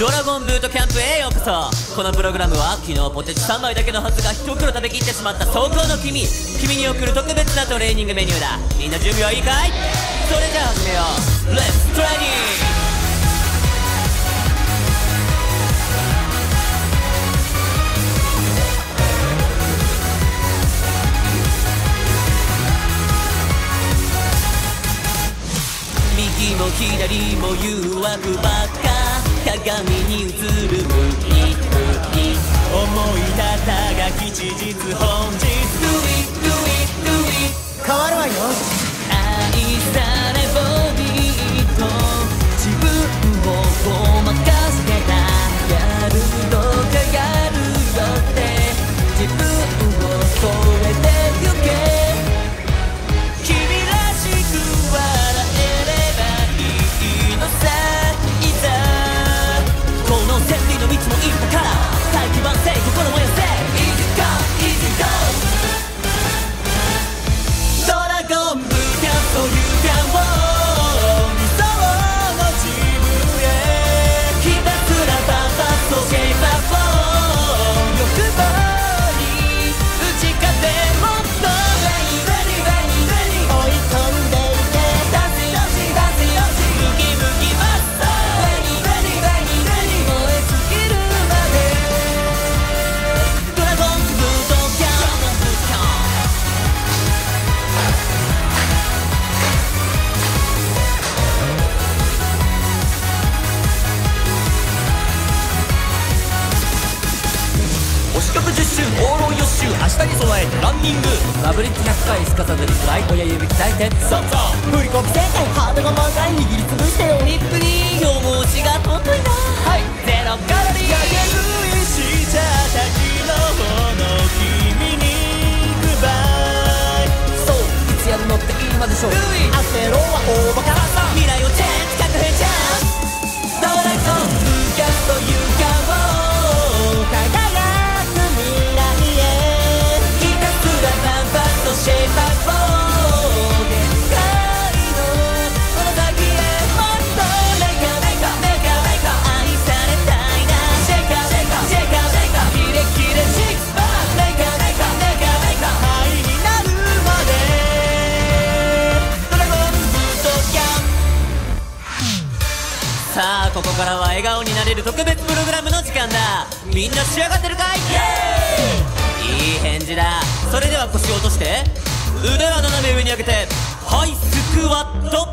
ドラゴンブートキャンプへようこそ。このプログラムは昨日ポテチ3枚だけのはずが1袋食べきってしまった走行の君君に送る特別なトレーニングメニューだ。みんな準備はいいかい？それじゃあ始めよう。レッツトレーニング右も左も誘惑ばっか鏡に映る向き向き思いたたが吉日本日推し曲10周オーロン4周明日に備えてランニング。ラブリッジ100回すかさずリスライ親指鍛えてそうそう。振りあここからは笑顔になれる特別プログラムの時間だ。みんな仕上がってるかい?いい返事だ。それでは腰を落として腕は斜め上に上げてはいスクワット!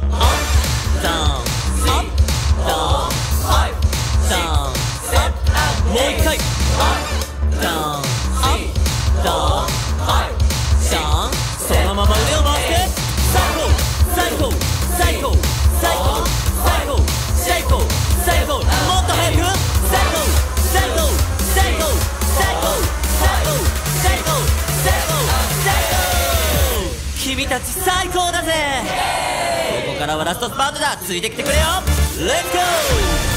君たち最高だぜ。ここからはラストスパートだ。ついてきてくれよ。レッツゴー